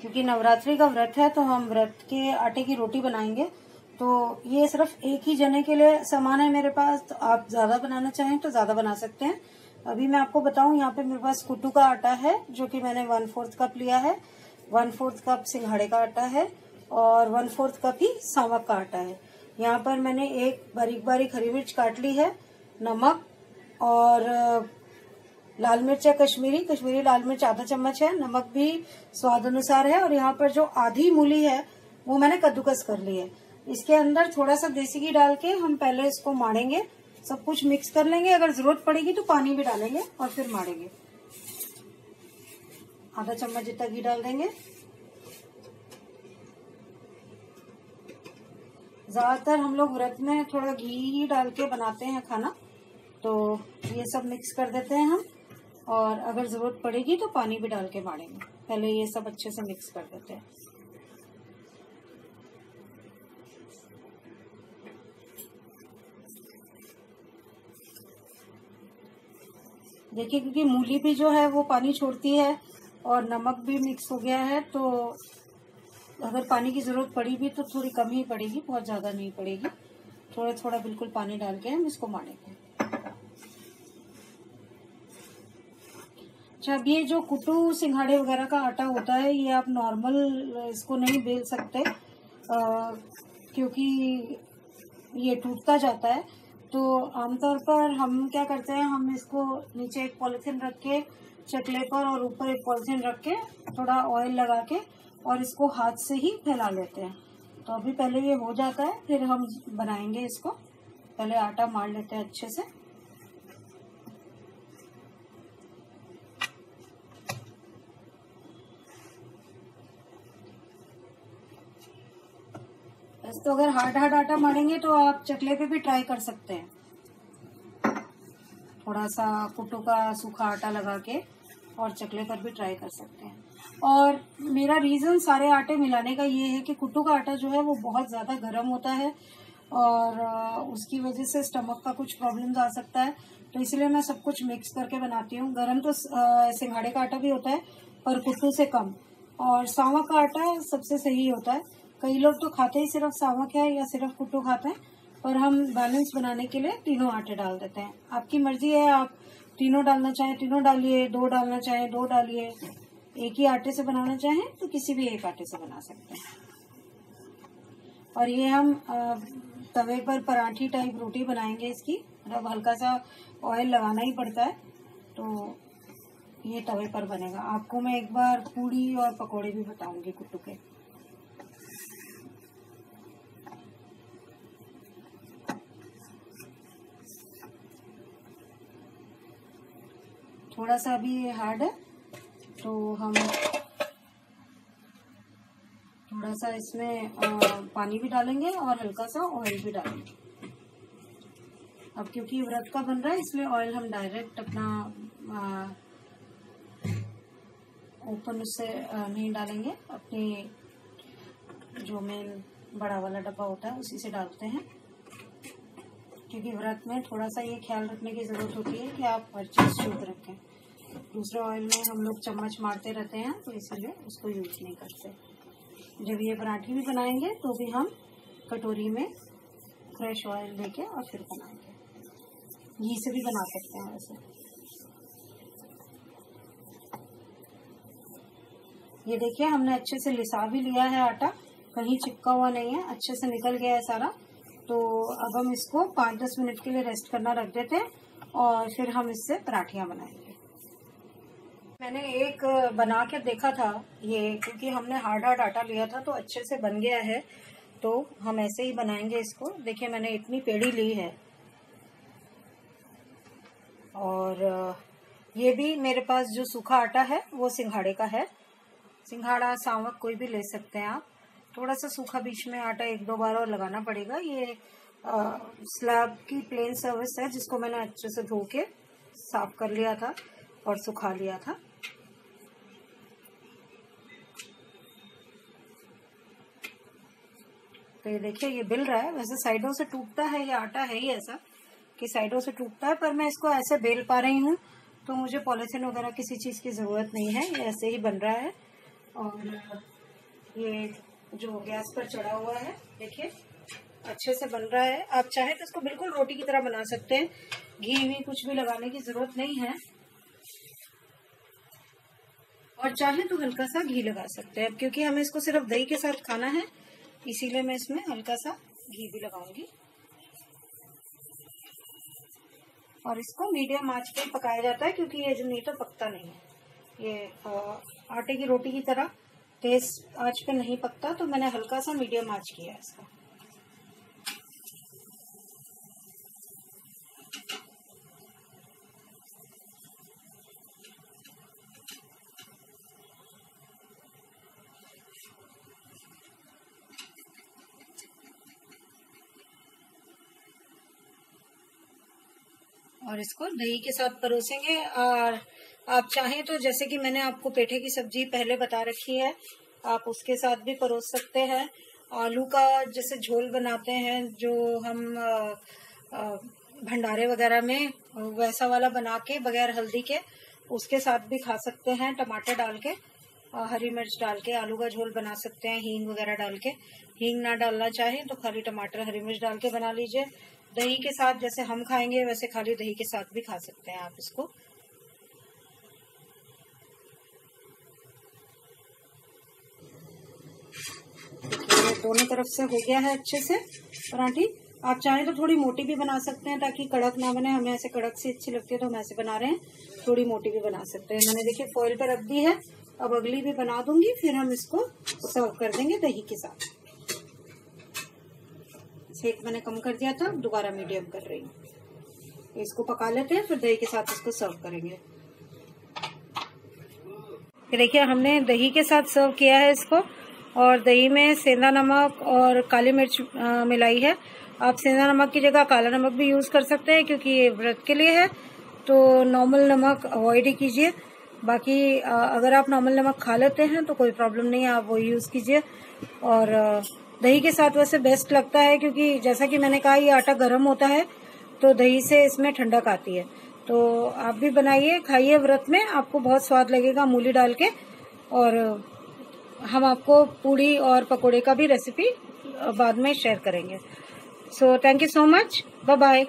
क्योंकि नवरात्रि का व्रत है तो हम व्रत के आटे की रोटी बनाएँगे। तो ये सिर्फ़ एक ही जने के लिए सामान है मेरे पास तो आप ज़्यादा बनाना चाहें तो ज़्यादा बना सकते हैं। अभी मैं आपको बताऊँ, यहाँ पे मेरे पास कुट्टू का आटा है, जो कि मैंने वन फोर्थ कप लिया है। वन फोर्थ कप सिंघाड़े का आटा है और वन फोर्थ कप ही सावक का आटा है। यहाँ पर मैंने एक बारीक बारीक हरी मिर्च काट ली है, नमक और लाल मिर्च है, कश्मीरी कश्मीरी लाल मिर्च आधा चम्मच है, नमक भी स्वाद अनुसार है, और यहाँ पर जो आधी मूली है, वो मैंने कद्दूकस कर ली है। इसके अंदर थोड़ा सा देसी घी डाल के हम पहले इसको माड़ेंगे, सब कुछ मिक्स कर लेंगे, अगर ज़रूरत पड़ेगी तो पानी भी डालेंगे और फिर माड़ेंगे। आधा चम्मच जितना घी डाल देंगे। ज़्यादातर हम लोग व्रत में थोड़ा घी ही डाल के बनाते हैं खाना तो ये सब मिक्स कर देते हैं हम। और अगर ज़रूरत पड़ेगी तो पानी भी डाल के मारेंगे पहले ये सब अच्छे से मिक्स कर देते हैं। देखिए, क्योंकि मूली भी जो है वो पानी छोड़ती है और नमक भी मिक्स हो गया है तो अगर पानी की ज़रूरत पड़ी भी तो थोड़ी कम ही पड़ेगी, बहुत ज़्यादा नहीं पड़ेगी। थोड़ा थोड़ा बिल्कुल पानी डाल के हम इसको मारेंगे अच्छा अब ये जो कुटू सिंघाड़े वगैरह का आटा होता है ये आप नॉर्मल इसको नहीं बेल सकते आ, क्योंकि ये टूटता जाता है। तो आमतौर पर हम क्या करते हैं हम इसको नीचे एक पॉलिथीन रख के चकले पर और ऊपर एक पॉलिथीन रख के थोड़ा ऑयल लगा के और इसको हाथ से ही फैला लेते हैं। तो अभी पहले ये हो जाता है फिर हम बनाएँगे इसको। पहले आटा मार लेते हैं अच्छे से। तो अगर हार्ड हार्ड आटा मारेंगे तो आप चकले पे भी ट्राई कर सकते हैं। थोड़ा सा कुट्टू का सूखा आटा लगा के और चकले पर भी ट्राई कर सकते हैं। और मेरा रीजन सारे आटे मिलाने का ये है कि कुट्टू का आटा जो है वो बहुत ज़्यादा गर्म होता है और उसकी वजह से स्टमक का कुछ प्रॉब्लम आ सकता है। तो इसलिए मैं सब कुछ मिक्स करके बनाती हूँ। गर्म तो सिंघाड़े का आटा भी होता है पर कुट्टू से कम। और सावा का आटा सबसे सही होता है। कई लोग तो खाते ही सिर्फ़ सावक है या सिर्फ़ कुट्टू खाते हैं पर हम बैलेंस बनाने के लिए तीनों आटे डाल देते हैं। आपकी मर्ज़ी है, आप तीनों डालना चाहें, तीनों डालिए, दो डालना चाहें, दो डालिए। एक ही आटे से बनाना चाहें तो किसी भी एक आटे से बना सकते हैं। और ये हम तवे पर पराठी टाइप रोटी बनाएँगे इसकी। मतलब हल्का सा ऑयल लगाना ही पड़ता है तो ये तवे पर बनेगा। आपको मैं एक बार पूड़ी और पकोड़े भी बताऊँगी कुट्टू के। थोड़ा सा अभी हार्ड है तो हम थोड़ा सा इसमें पानी भी डालेंगे और हल्का सा ऑयल भी डालेंगे। अब क्योंकि व्रत का बन रहा है, इसलिए ऑयल हम डायरेक्ट अपना ओपन उससे नहीं डालेंगे। अपने जो मेन बड़ा वाला डब्बा होता है, उसी से डालते हैं। क्योंकि व्रत में थोड़ा सा ये ख्याल रखने की ज़रूरत होती है कि आप हर चीज़ शुद्ध रखें। दूसरे ऑयल में हम लोग चम्मच मारते रहते हैं तो इसलिए उसको यूज़ नहीं करते। जब ये पराठी भी बनाएँगे तो भी हम कटोरी में फ्रेश ऑयल लेके और फिर बनाएँगे। घी से भी बना सकते हैं वैसे। ये देखिए, हमने अच्छे से लिसा भी लिया है आटा। कहीं चिपका हुआ नहीं है, अच्छे से निकल गया है सारा। तो अब हम इसको पाँच दस मिनट के लिए रेस्ट करना रख देते हैं और फिर हम इससे पराठियाँ बनाएँगे। मैंने एक बना के देखा था ये, क्योंकि हमने हार्ड हार्ड आटा लिया था तो अच्छे से बन गया है तो हम ऐसे ही बनाएँगे इसको। देखिए, मैंने इतनी पेड़ी ली है। और ये भी मेरे पास जो सूखा आटा है, वो सिंघाड़े का है। सिंघाड़ा, सावक कोई भी ले सकते हैं आप। थोड़ा सा सूखा बीच में आटा एक दो बार और लगाना पड़ेगा। ये स्लैब की प्लेन सर्विस है, जिसको मैंने अच्छे से धो के साफ़ कर लिया था और सुखा लिया था। तो ये देखिए, ये बिल रहा है। वैसे साइडों से टूटता है ये आटा, है ही ऐसा कि साइडों से टूटता है, पर मैं इसको ऐसे बेल पा रही हूँ तो मुझे पॉलिथीन वगैरह किसी चीज़ की ज़रूरत नहीं है। ये ऐसे ही बन रहा है और ये जो गैस पर चढ़ा हुआ है, देखिए, अच्छे से बन रहा है। आप चाहे तो इसको बिल्कुल रोटी की तरह बना सकते हैं। घी भी कुछ भी लगाने की ज़रूरत नहीं है। और चाहे तो हल्का सा घी लगा सकते हैं क्योंकि हमें इसको सिर्फ़ दही के साथ खाना है, इसीलिए मैं इसमें हल्का सा घी भी लगाऊँगी। और इसको मीडियम आँच पे पकाया जाता है, क्योंकि ये जो नहीं तो पकता नहीं है, ये आटे की रोटी की तरह तेज आँच पे नहीं पकता तो मैंने हल्का सा मीडियम आँच किया है इसका। और इसको दही के साथ परोसेंगे, और आप चाहें तो जैसे कि मैंने आपको पेठे की सब्ज़ी पहले बता रखी है, आप उसके साथ भी परोस सकते हैं। आलू का जैसे झोल बनाते हैं, जो हम भंडारे वगैरह में वैसा वाला बना के, बगैर हल्दी के, उसके साथ भी खा सकते हैं। टमाटर डाल के हरी मिर्च डाल के, आलू का झोल बना सकते हैं, हींग वगैरह डाल के। हींग ना डालना चाहे तो खाली टमाटर, हरी मिर्च डाल के बना लीजिए। दही के साथ जैसे हम खाएँगे, वैसे खाली दही के साथ भी खा सकते हैं आप इसको। दोनों तरफ़ से हो गया है अच्छे से। पराठी, आप चाहें तो थोड़ी मोटी भी बना सकते हैं ताकि कड़क ना बने। हमें ऐसे कड़क सी अच्छी लगती है तो हम ऐसे बना रहे हैं। थोड़ी मोटी भी बना सकते हैं। मैंने देखिए फॉइल पे रख दी है। अब अगली भी बना दूँगी, फिर हम इसको सर्व कर देंगे दही के साथ। सेक मैंने कम कर दिया था दोबारा मीडियम कर रही हूँ। इसको पका लेते हैं, फिर दही के साथ इसको सर्व करेंगे। देखिए, हमने दही के साथ सर्व किया है इसको। और दही में सेंधा नमक और काली मिर्च मिलाई है। आप सेंधा नमक की जगह काला नमक भी यूज़ कर सकते हैं क्योंकि ये व्रत के लिए है। तो नॉर्मल नमक अवॉइड ही कीजिए। बाकी अगर आप नॉर्मल नमक खा लेते हैं तो कोई प्रॉब्लम नहीं है, आप वो यूज़ कीजिए। और दही के साथ वैसे बेस्ट लगता है क्योंकि जैसा कि मैंने कहा, ये आटा गर्म होता है तो दही से इसमें ठंडक आती है। तो आप भी बनाइए, खाइए व्रत में, आपको बहुत स्वाद लगेगा मूली डाल के। और हम आपको पूड़ी और पकोड़े का भी रेसिपी बाद में शेयर करेंगे। So thank you so much bye bye